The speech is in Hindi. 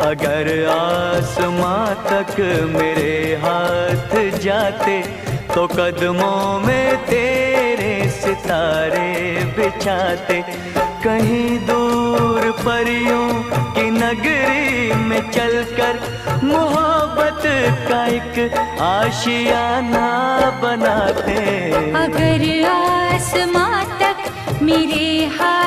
अगर आसमां तक मेरे हाथ जाते तो कदमों में तेरे सितारे बिछाते। कहीं दूर परियों की नगरी में चलकर मोहब्बत का एक आशियाना बनाते। अगर आसमां तक मेरे हाथ